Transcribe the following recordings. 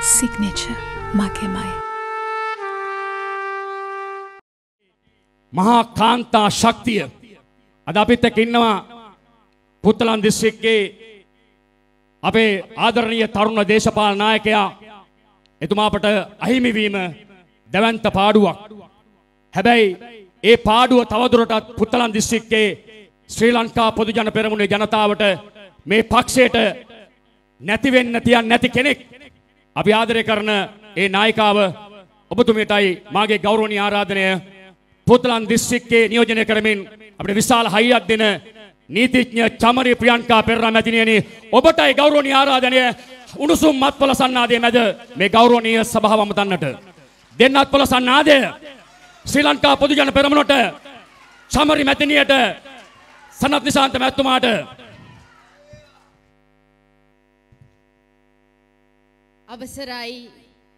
Signature මගේමයි. මහා කාන්තා ශක්තිය අද අපිත් එක්ක ඉන්නවා පුත්තලන් දිස්ත්‍රික්කයේ අපේ ආදරණීය තරුණ දේශපාලන නායකයා එතුමාපට අහිමිවීම දැවන්ත පාඩුවක්. හැබැයි ඒ පාඩුව තවදුරටත් පුත්තලන් දිස්ත්‍රික්කයේ ශ්‍රී ලංකා පොදු ජන පෙරමුණේ ජනතාවට මේ පක්ෂයට නැතිවෙන්න තියන් නැති කෙනෙක් අපි ආදරය කරන ඒ නායිකාව ඔබතුමියටයි මාගේ ගෞරවනීය ආරාධනය. පුත්තලන් දිස්ත්‍රික්කයේ නියෝජනය කරමින් අපිට විශාල හයියක් දෙන නීතිඥ චමරි ප්‍රියංකා පෙරරා මැතිණියනි ඔබටයි ගෞරවනීය ආරාධනය. උණුසුම් මත්පොළ සන්නාදයේ මැද මේ ගෞරවනීය සභාව අමතන්නට. දෙන්නත් පොළ සන්නාදය ශ්‍රී ලංකා පොදු ජන පෙරමුණට චමරි මැතිණියට සනත් නිශාන්ත මැතිතුමාට අවසරයි.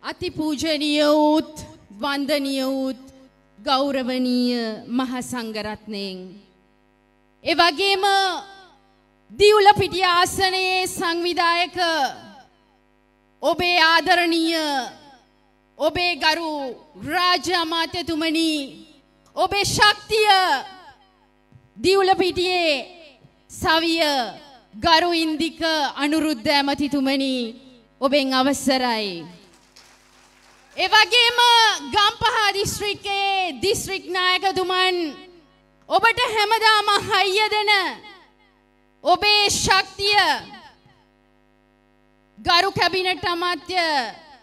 අතිපූජනීය වූත් වන්දනීය වූත් ගෞරවනීය මහ සංඝරත්නයෙන් ඒ වගේම දිවුල පිටිය ආසනයේ සංවිධායක ඔබේ ආදරණීය ඔබේ ගරු රාජ්‍ය අමාත්‍යතුමනි ඔබේ ශක්තිය දිවුල පිටියේ සවිය ගරු ඉන්දික අනුරුද්ධ ඇමතිතුමනි ඔබෙන් අවසරයි. ඒ වගේම ගම්පහ දිස්ත්‍රික්කයේ දිස්ත්‍රික් නායකතුමන් ඔබට හැමදාම හයිය දෙන ඔබේ ශක්තිය ගරු කැබිනට් අමාත්‍ය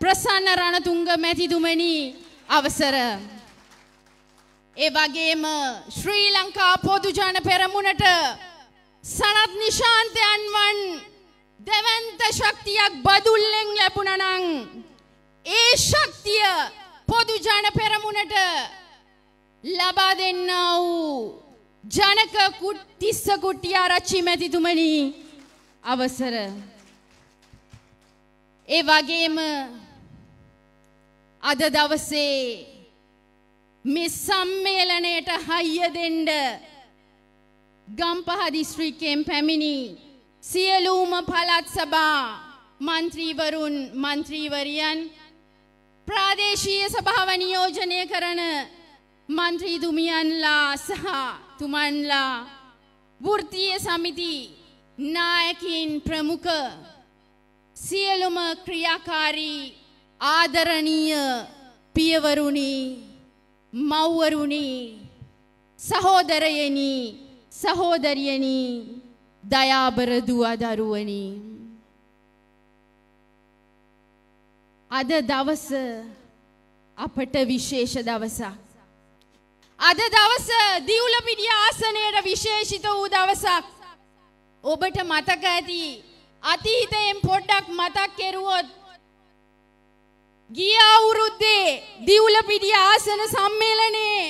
ප්‍රසන්න රණතුංග මැතිතුමනි අවසර. ඒ වගේම ශ්‍රී ලංකා පොදු ජන පෙරමුණට සනත් නිශාන්තයන් වන් දෙවන්ත ශක්තියක් බදුල්ලෙන් ලැබුණනං ඒ ශක්තිය පොදු ජන පෙරමුණට ලබා දෙන්න වූ ජනක තිස්ස කුට්ටිය ආරච්චි මැතිතුමනි අවසර. ඒ වගේම අද දවසේ මේ සම්මේලනයට හයිය දෙන්න ගම්පහ දිස්ත්‍රික්කයෙන් පැමිණි සියලුම පළාත් සභා මන්ත්‍රීවරුන් මන්ත්‍රීවරියන් ප්‍රාදේශීය සභාව නියෝජනය කරන මන්ත්‍රීතුමියන්ලා සහ තුමන්ලා වෘත්තීය සමිති නායකින් ප්‍රමුඛ සියලුම ක්‍රියාකාරී ආදරණීය පියවරුණි මව්වරුණි සහෝදරයනි සහෝදරියනි දයාබර දුව දරුවනි. අද දවස අපට විශේෂ දවසක්. අද දවස දිවුල පිටිය ආසනයට විශේෂිත වූ දවසක්. ඔබට මතක ඇති අතීතයෙන් පොඩ්ඩක් මතක් කෙරුවොත් ගිය අවුරුද්දේ දිවුල පිටිය ආසන සම්මේලනයේ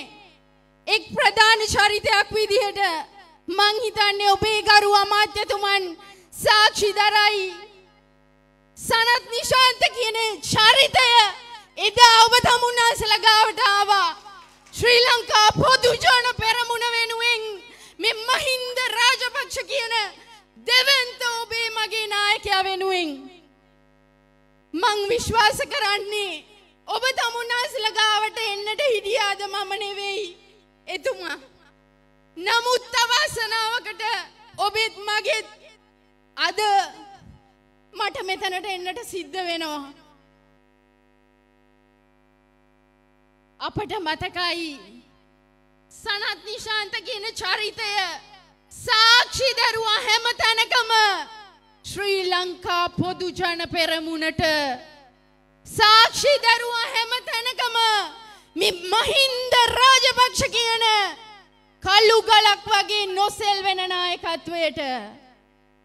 එක් ප්‍රධාන චරිතයක් විදිහට මං හිතන්නේ ඔබේ ගරු අමාත්‍යතුමන් සාක්ෂි දරයි. සනත් නිශාන්ත කියන චරිතය එදා ඔබ තමුන්නාසල ගාවට ආවා. ශ්‍රී ලංකා පොදු ජන පෙරමුණ වෙනුවෙන් මෙ මහින්ද රාජපක්ෂ කියන දෙවන්ත ඔබේ මගේ නායකයා වෙනුවෙන් මං විශ්වාස කරන්නේ ඔබ තමුන්නාසල ගාවට එන්නට හිටියාද මම නෙවෙයි. එතුමා නමුත් අවාසනාවකට ඔබෙත් මගෙත් අද මට මෙතනට එන්නට සිද්ධ වෙනවා. අපට මතකයි සනත් නිශාන්ත කියන චරිතය සාක්ෂි දරුවා හැම තැනකම ශ්‍රී ලංකා පොදු ජන පෙරමුණට සාක්ෂි දරුවා හැම තැනකම මහින්ද රාජපක්ෂ කියන කල්ලු ගලක් වගේ නොසෙල් වෙන නායකත්වයට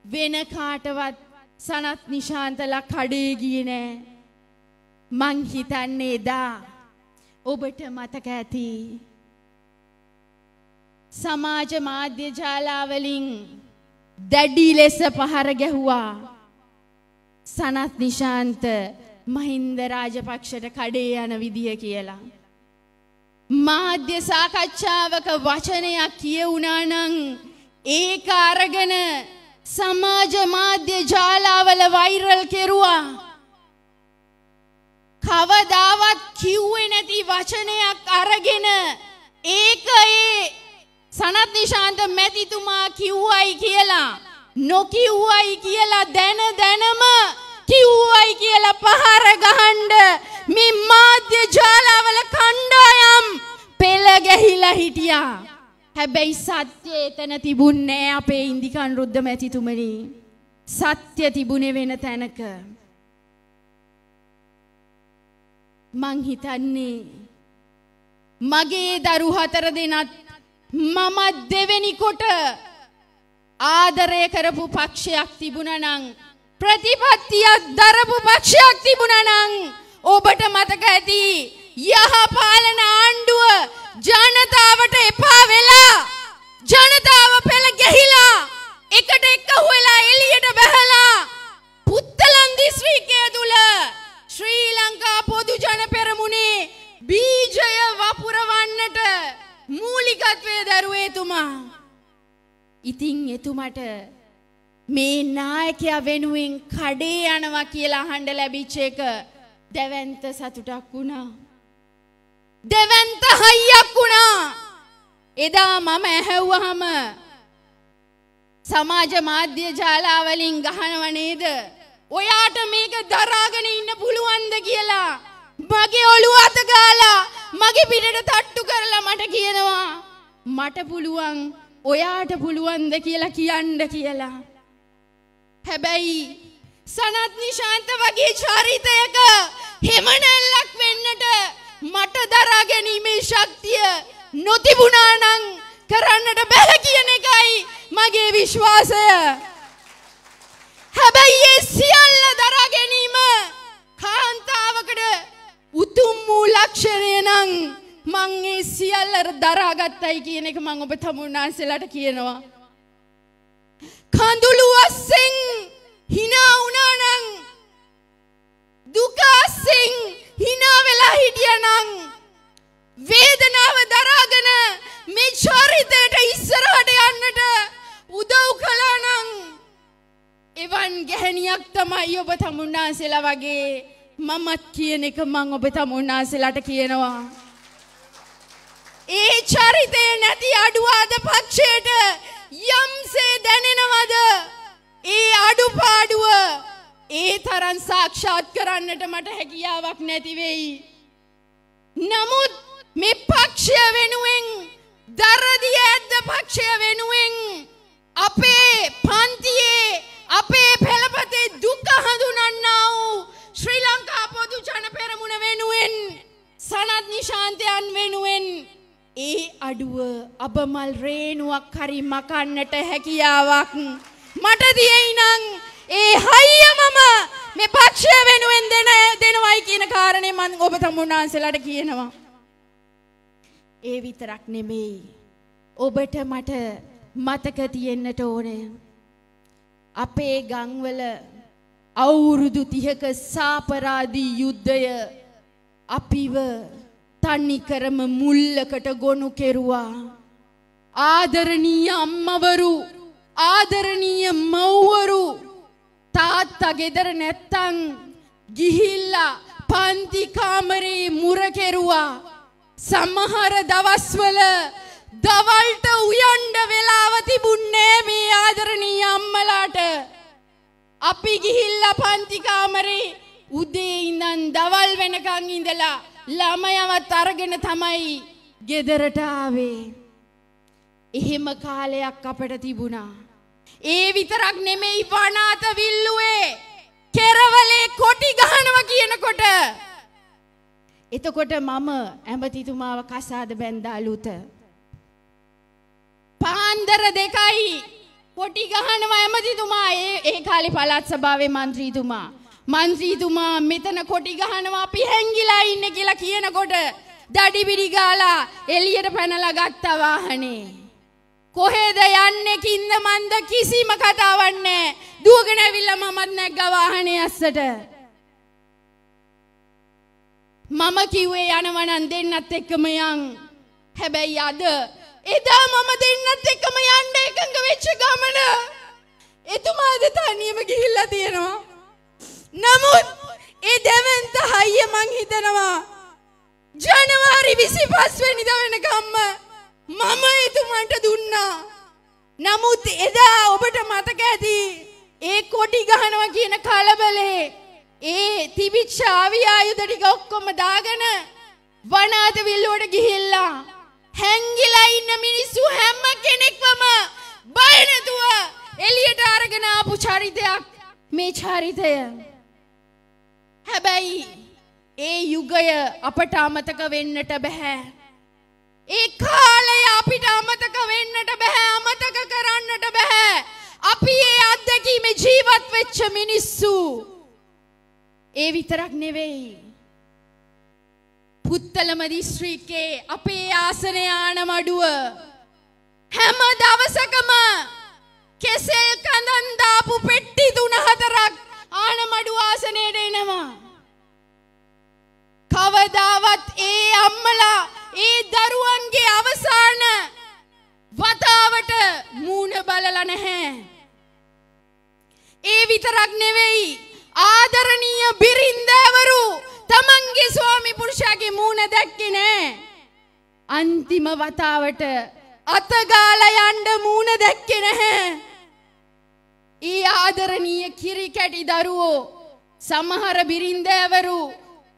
වෙන කාටවත් සනත් නිශාන්තලා කඩේ ගියේ නෑ. මං හිතන්නේ එදා ඔබට මතක ඇති. සමාජ මාධ්‍ය ජාලාවලින් දැඩි ලෙස පහර ගැහුවා. සනත් නිශාන්ත මහින්ද රාජපක්ෂට කඩේ යන විදිය කියලා. මාධ්‍ය සාකච්ඡාවක වචනයක් කියවුණා නම් ඒක අරගෙන සමාජ මාධ්‍ය ජාලාවල වෛරල් කෙරුවා. කවදාවත් කිව්වේ නැති වචනයක් අරගෙන ඒක ඒ සනත් නිශාන්ත මැතිතුමා කිව්වයි කියලා නොකිව්වයි කියලා දැන දැනම කිව්වයි කියලා පහර ගහන්ඩ මේ මාධ්‍ය ජාලාවල කණ්ඩායම් පෙළ ගැහිලා හිටියා. හැබැයි සත්‍ය එතන තිබුන්නේ අපේ ඉන්දිකන් රුද්ධ මැතිතුමනි. සත්‍ය තිබුණේ වෙන තැනක. මං හිතන්නේ මගේ දරු හතර දෙනත් මමත් දෙවෙනි කොට ආදරය කරපු පක්ෂයක් තිබුණා නම් ප්‍රතිපත්තියක් දරපු පක්ෂයක් තිබුණා නම් ඔබට මතක ඇති යහපාලන ආණ්ඩුව ජනතාවට එපා වෙලා ජනතාව පෙළ ගැහිලා එකට එක්ක වෙලා එළියට බැහැලා පුත්තලන් දිස්ත්‍රික්කය තුල ශ්‍රී ලංකා පොදු ජන පෙරමුණේ බීජය වපුරවන්නට මූලිකත්වය දරුවේ එතුමා. ඉතින් එතුමට මේ නායකයා වෙනුවෙන් කඩේ යනවා කියලා අහන්න ලැබිච්ච එක දැවැන්ත සතුටක් වුණා. දෙවන්ත හයියක් වුණා. එදා මම ඇහැව්වහම සමාජ මාධ්‍ය ජාලාවලින් ගහනව නේද? ඔයාට මේක දරාගෙන ඉන්න පුළුවන්ද කියලා මගේ ඔළුව අත ගාලා මගේ පිටට තට්ටු කරලා මට කියනවා මට පුළුවන් ඔයාට පුළුවන්ද කියලා කියන්න කියලා. හැබැයි සනත් නිශාන්ත වගේ චරිතයක හෙමනැල්ලක් වෙන්නට මට දරා ගැනීමේ ශක්තිය නොතිබුණා නම් කරන්නට බැහැ කියන එකයි මගේ විශ්වාසය. හැබැයි ඒ සියල්ල දරා ගැනීම කාන්තාවකට උතුම් වූ ලක්ෂණය නම් මං ඒ සියල්ල දරාගත්තයි කියන එක මං ඔබ තමුන්නාන්සෙලාට කියනවා. කඳුළු අස්සෙන් හිනා වුණා නම් දුක අස්සෙන් හිනා වෙලා හිටියනම් වේදනාව දරාගෙන මේ චරිතයට ඉස්සරහට යන්නට උදව් කළා නම් එවන් ගැහැණියක් තමයි ඔබ තමුන්නාන්සෙලා වගේ මමත් කියන එක මං ඔබ තමුන්නාන්සෙලාට කියනවා. ඒ චරිතය නැති අඩුවාද පක්ෂයට යම්සේ දැනෙනවද ඒ අඩුපාඩුව ඒ තරන් සාක්ෂාත් කරන්නට මට හැකියාවක් නැතිවෙයි. නමුත් මේ පක්ෂය වෙනුවෙන් දරදිය ඇද්ද පක්ෂය වෙනුවෙන් අපේ පන්තියේ අපේ පෙළපතේ දුක හඳුනන්නා වූ ශ්‍රී ලංකා පොදු ජන පෙරමුණ වෙනුවෙන් සනත් නිශාන්තයන් වෙනුවෙන් ඒ අඩුව අබමල් රේනුවක් හරි මකන්නට හැකියාවක් මට තියෙයි නම් ඒ හයිය මම මේ පක්ෂය වෙනුවෙන් දෙන දෙනවයි කියන කාරණේ මම ඔබ තමුන්නාන්සලාට කියනවා. ඒ විතරක් නෙමෙයි. ඔබට මට මතක තියෙන්නට ඕනේ. අපේ ගංවල අවුරුදු 30ක සාපරාදී යුද්ධය අපිව තනිකරම මුල්ලකට ගොනු කෙරුවා. ආදරණීය අම්මවරු ආදරණීය මව්වරු තාත්තා ගෙදර නැත්තං ගිහිල්ලා පන්ති කාමරේ මුර කෙරුවා. සමහර දවස්වල දවල්ට උයන්ඩ වෙලාව තිබුන්නේ මේ ආදරණීය අම්මලාට. අපි ගිහිල්ලා පන්ති කාමරේ උදේ ඉඳන් දවල් වෙනකන් ඉඳලා ළමයවත් අරගෙන තමයි ගෙදරට ආවේ. එහෙම කාලයක් අපට තිබුණා. ඒ විතරක් නෙමෙයි වනාත විල්ලුවේ කෙරවලේ කොටි ගහනවා කියනකොට. එතකොට මම ඇමතිතුමාව කසාද බැන්දාලුත. පාන්දර දෙකයි කොටි ගහනවා ඇමතිතුමා ඒ කාලේ පළාත් සභාවේ මන්ත්‍රීතුමා. මන්ත්‍රීතුමා මෙතන කොටි ගහනවා අපි හැංගිලා ඉන්න කියලා කියනකොට දඩි බිඩි ගාලා එළියට පැනලා ගත්තා වාහනේ කොහෙද යන්නේ කින්ද මන්ද කිසිම කතාවක් නැහැ. දුවගෙන ඇවිල්ලා මමත් නැග්ගා වාහනේ ඇස්සට. මම කිව්වේ යනවා නම් දෙන්නත් එක්කම යන්. හැබැයි අද එදා මම දෙන්නත් එක්කම යන්න එකඟ වෙච්ච ගමන එතුමාද තනියම ගිහිල්ලා තියෙනවා. නමුත් ඒ දෙවන්ත හයිය මං හිතනවා ජනවාරි විසි පස්වනිද වෙනකම්ම මම එතුමන්ට දුන්නා. නමුත් එදා ඔබට මතක ඇති ඒ කොටි ගහනව කියන කලබලේ ඒ තිබිච්ච ආවි ආයුධ ටික ඔක්කොම දාගෙන වනාත විල්ලුවට ගිහිල්ලා හැංගිලා ඉන්න මිනිස්සු හැම කෙනෙක්වම බය නැතුව එළියට අරගෙන ආපු චරිතයක් මේ චරිතය හැබැයි ඒ යුගය අපට අමතක වෙන්නට බෑ ඒ කාලය අපිට අමතක වෙන්නට බෑ අමතක කරන්නට බෑ අපි ඒ අත්දැකීම ජීවත් වෙච්ච මිනිස්සු. ඒ විතරක් නෙවෙයි. පුත්තලම දිස්ත්‍රික්කේ අපේ ආසනය ආනමඩුව හැම දවසකම කෙසෙල් කඳන් දාපු පෙට්ටි තුන හතරක් ආනමඩු ආසනයට එනවා කවදාවත් ඒ අම්මලා ඒ දරුවන්ගේ අවසාන වතාවට මූණ බලලා නැහැ. ඒ විතරක් නෙවෙයි ආදරණීය බිරින්දෑවරු තමන්ගේ ස්වාමි පුරුෂයාගේ මූණ දැක්කේ නෑ. අන්තිම වතාවට අතගාලා යන්න මූණ දැක්කේ නැහැ. ඒ ආදරණීය කිරි කැටි දරුවෝ සමහර බිරින්දෑවරු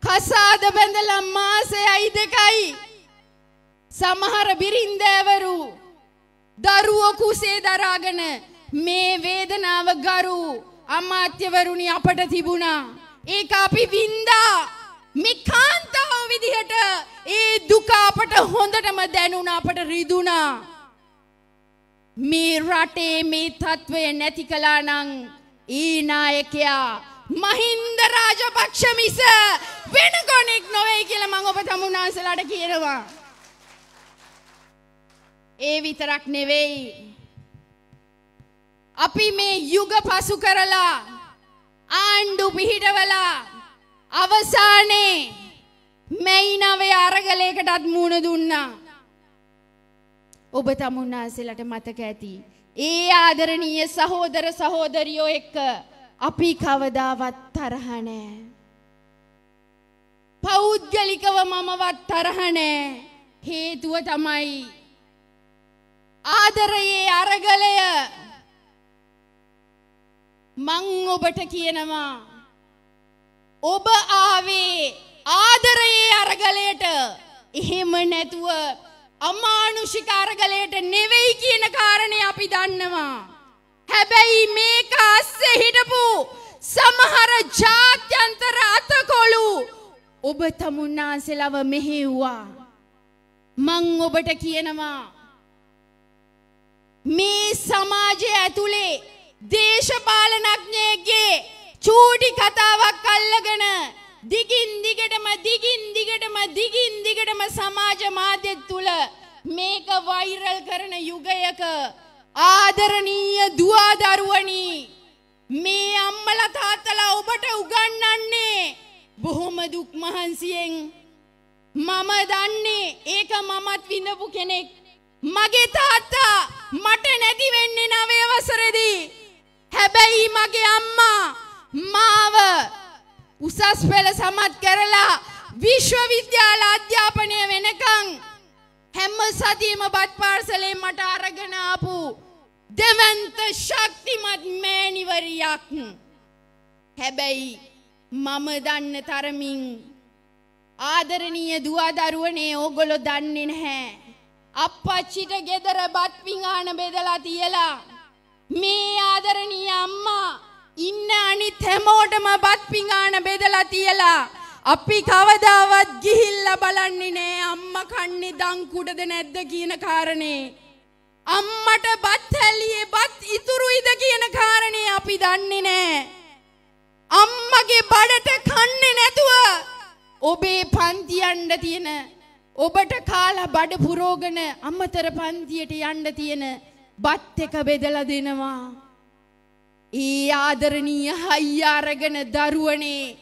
කසාද බැඳලා මාසයයි දෙකයි සමහර බිරින්දෑවරු දරුවෝ කුසේ දරාගෙන මේ වේදනාව ගරු අමාත්‍යවරුනි අපට තිබුණා ඒක අපි වින්දා මේ කාන්තාව විදිහට ඒ දුක අපට හොඳටම දැනුණා අපට රිදුණා මේ රටේ මේ තත්ත්වය නැති කළා නම් ඒ නායකයා මහින්ද රාජපක්ෂ මිස වෙන කොනෙක් නොවේ කියලා මම ඔබ තමුන්නාන්සලාට කියනවා. ඒ විතරක් නෙවෙයි. අපි මේ යුග පසු කරලා ආණ්ඩු පිහිටවලා අවසානයේ මෙයි නවේ අරගලයකටත් මුණ දුන්නා. ඔබ තමුන්නාන්සලට මතක ඇති. ඒ ආදරණීය සහෝදර සහෝදරියෝ එක්ක අපි කවදාවත් තරහ නෑ. පෞද්ගලිකව මමවත් තරහ නෑ. හේතුව තමයි ආදරයේ අරගලය මං ඔබට කියනවා ඔබ ආවේ ආදරයේ අරගලයට එහෙම නැතුව අමානුෂික අරගලයට නෙවෙයි කියන කාරණය අපි දන්නවා. හැබැයි මේක අස්සේ හිටපු සමහර ජාත්‍යන්තර අතකොළු ඔබ තමුන්නාන්සෙලව මෙහෙව්වා. මං ඔබට කියනවා මේ සමාජය ඇතුලේ දේශපාලනඥයෙක්ගේ චූටි කතාවක් අල්ලගෙන දිගින් දිගටම දිගින් දිගටම දිගින් දිගටම සමාජ මාධ්‍ය තුල මේක වෛරල් කරන යුගයක ආදරණීය දුවා දරුවනි මේ අම්මලා තාත්තලා ඔබට උගන්වන්නේ බොහොම දුක් මහන්සියෙන්. මම දන්නේ ඒක මමත් විඳපු කෙනෙක්. මගේ තාත්තා මට නැති වෙන්නේ නවය වසරේදී. හැබැයි මගේ අම්මා මාව උසස් පෙළ සමත් කරලා විශ්වවිද්‍යාල අධ්‍යාපනය වෙනකං හැම සතියම බත් පාර්සලේ මට අරගෙන ආපු දෙවන්ත ශක්තිමත් මෑණිවරියක්. හැබැයි මම දන්න තරමින් ආදරණීය දුවා දරුවනේ ඕගොල්ලෝ දන්නේ නැහැ. අප්පච්චිට ගෙදර බත් පිඟාන බෙදලා තියලා මේ ආදරණීය අම්මා ඉන්න අනිත් හැමෝටම බත් පිඟාන බෙදලා තියලා අපි කවදාවත් ගිහිල්ලා බලන්නේ නෑ අම්මා කන්නේ දන් කුඩද නැද්ද කියන කාරණේ අම්මට බත් හැලියේ බත් ඉතුරුයිද කියන කාරණේ අපි දන්නේ නෑ අම්මගේ බඩට කන්නේ නැතුව ඔබේ පන්ති යන්න තියෙන ඔබට කාලා බඩ පුරෝගන අමතර පන්තියට යන්න තියෙන බත් එක බෙදලා දෙනවා. ඒ ආදරණීය හයිය අරගෙන දරුවනේ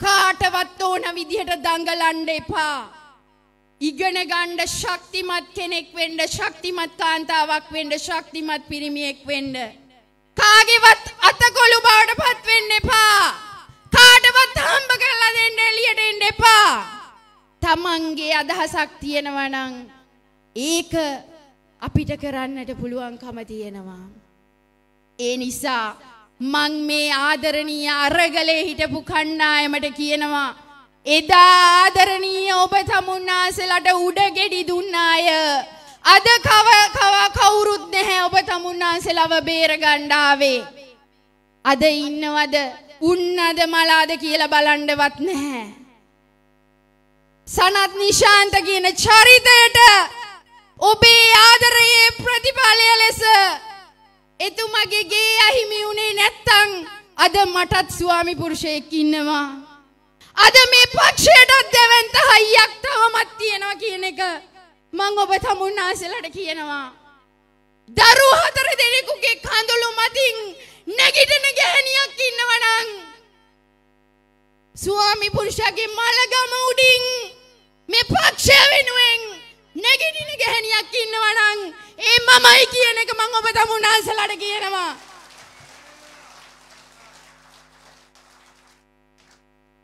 කාටවත් ඕන විදිහට දඟලන්න එපා. ඉගෙන ගන්න ශක්තිමත් කෙනෙක් වෙන්න ශක්තිමත් කාන්තාවක් වෙන්න ශක්තිමත් පිරිමියෙක් වෙන්න. කාගේවත් අතකොළු බවට පත් වෙන්න එපා. කාටවත් හම්බ කරලා දෙන්න එළියට එන්න එපා. තමන්ගේ අදහසක් තියෙනවා නම් ඒක අපිට කරන්නට පුළුවන්කම තියෙනවා. ඒ නිසා මං මේ ආදරණීය අරගලේ හිටපු කණ්ඩායමට කියනවා එදා ආදරණීය ඔබ තමුන්නාසලට උඩගෙඩි දුන්න අය අද කව කව කවුරුත් නැහැ ඔබ තමුන්නාසලව බේරගණ්ඩාවේ. අද ඉන්නවද? උන්නද මලාද කියලා බලන්ඩවත් නැහැ. සනත් නිශාන්ත කියන චරිතයට ඔබේ ආදරයේ ප්‍රතිඵලය ලෙස එතුමගේ ගේ අහිමි වුණේ නැත්තං අද මටත් ස්වාමි පුරුෂයෙක් ඉන්නවා. අද මේ පක්ෂයටත් දෙවන්ත හයියක් තවමත් තියෙනවා කියන එක මං ඔබ තමුන්නාසලට කියනවා. දරු හතර දෙනෙකුගේ කඳුළු මතින් නැගිටන ගැහනියක් ඉන්නවනං. ස්වාමි පුරුෂගේ මළගම උඩින් මේ පක්ෂය වෙනුවෙන් නැගිටින ගැහනියක් ඉන්නවනං ඒ මමයි කියන එක මං ඔබ තමුන්නාසලට කියනවා.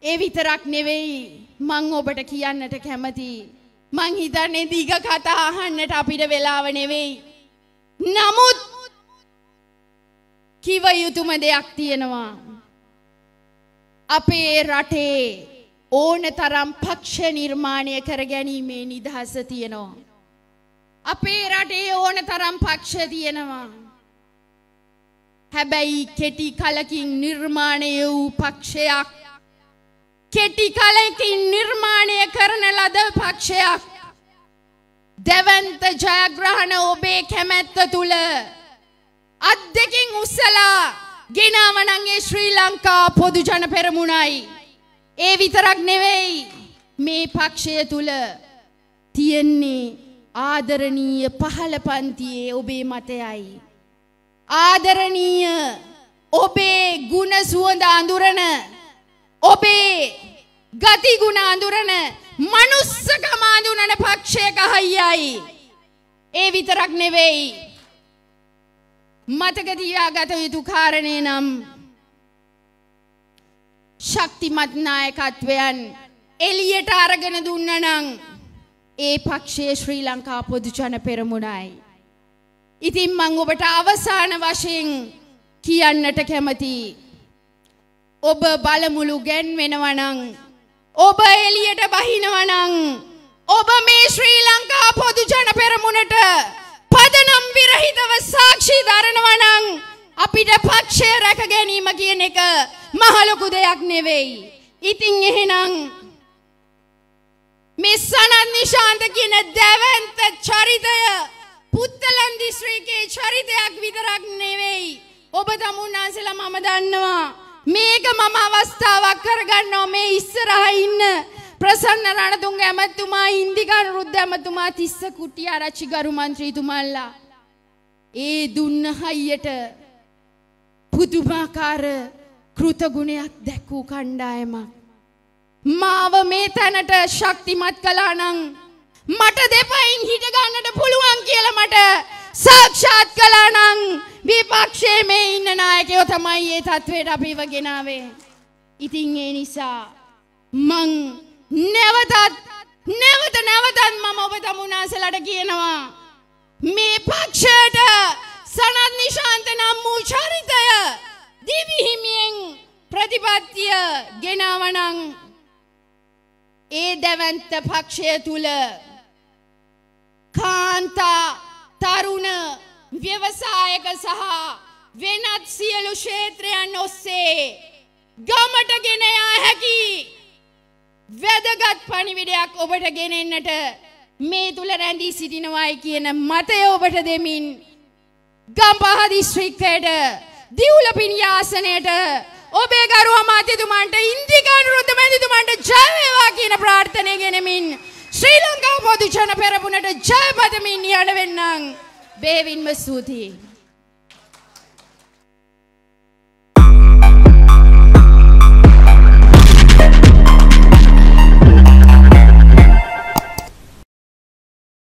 ඒ විතරක් නෙවෙයි මං ඔබට කියන්නට කැමති. මං හිතන්නේ දීග කතා අහන්නට අපිට වෙලාව නෙවෙයි. නමුත් කිව යුතුම දෙයක් තියෙනවා. අපේ රටේ ඕන තරම් පක්ෂ නිර්මාණය කර ගැනීමේ නිදහස තියෙනවා. අපේ රටේ ඕන තරම් පක්ෂ තියෙනවා. හැබැයි කෙටි කලකින් නිර්මාණය වූ පක්ෂයක් කෙටි කලකින් නිර්මාණය කරන ලද පක්ෂයක් දෙවන්ත ජයග්‍රහණ ඔබේ කැමැත්ත තුළ අත් දෙකින් උස්සලා ගෙනාවනන්ගේ ශ්‍රී ලංකා පොදු ජන පෙරමුණයි. ඒ විතරක් නෙවෙයි මේ පක්ෂය තුළ තියෙන්නේ ආදරණීය පහළ පන්තියේ ඔබේ මතයයි. ආදරණීය ඔබේ ගුණ සුවඳ අඳුරන ඔබේ ගතිගුණ අඳුරන මනුස්සකම අඳුනන පක්ෂයක හයියයි. ඒ විතරක් නෙවෙයි. මතක තියාගත යුතු කාරණය නම් ශක්තිමත් නායකත්වයන් එලියට අරගෙන දුන්න නම් ඒ පක්ෂයේ ශ්‍රී ලංකා පොදු ජන පෙරමුණයි. ඉතින් මං ඔබට අවසාන වශයෙන් කියන්නට කැමති. ඔබ බලමුළු ගැන්වෙනවනං. ඔබ එලියට බහිනවනං. ඔබ මේ ශ්‍රී ලංකා පොදු ජන පෙරමුණට පදනම් විරහිතව සාක්ෂි දරනවනං අපිට පක්ෂය රැක ගැනීම කියන එක මහලොකු දෙයක් නෙවෙයි. ඉතින් එහෙනම් මේ සනත් නිශාන්ත කියන දැවන්ත චරිතය පුත්තලන් දිස්ත්‍රික්කයේ චරිතයක් විතරක් නෙවෙයි. ඔබ තමුන්නාන්සලා මම දන්නවා. මේක මම අවස්ථාවක් කරගන්නවා මේ ඉස්සරහ ඉන්න ප්‍රසන්න රණතුංග ඇමතුමා ඉන්දිකා රුද්ධ ඇමතුමා තිස්ස කුටිය ආරච්චි ගරු මන්ත්‍රීතුමල්ලා. ඒ දුන්න හයියට පුදුමාකාර කෘතගුණයක් දැක්වූ කණ්ඩායමක්. මාව මේ තැනට ශක්තිමත් කලා නං මට දෙපයින් හිටගන්නට පුළුවන් කියල මට සාක්ෂාත් කලා නං විපක්ෂයේ මේ ඉන්න නායකයෝ තමයි ඒ තත්ත්වයට අපිව ගෙනාවේ. ඉතින් ඒ නිසා මං නැවතත් නැවත නැවතත් මම ඔබ තමුණාසලට කියනවා. මේ පක්ෂයට සනත් නිශාන්ත නම් වූ චරිතය දිවිහිමියෙන් ප්‍රතිපත්තිය ගෙනාවනං ඒ දැවන්ත පක්ෂය තුළ කාන්තා තරුණ ව්‍යවසායක සහ වෙනත් සියලු ක්ෂේත්‍රයන් ඔස්සේ ගමට ගෙනයා හැකි වැදගත් පණිවිඩයක් ඔබට ගෙනෙන්නට මේ තුළ රැඳී සිටිනවායි කියන මතය ඔබට දෙමින් ගම්පහ දිස්ත්‍රික්කයට දිවුල පිණියාසනයට ඔබේ ගරු අමාත්‍යතුමන්ට ඉන්දිකානුරුද්ධ මැතිතුමන්ට ජයවේවා කියන ප්‍රාර්ථනය ගෙනමින් ශ්‍රී ලංකා පොදු ජන පෙරමුණට ජයපතමින් යඩවෙන්නම් බේවින්ම ස්තුතියි.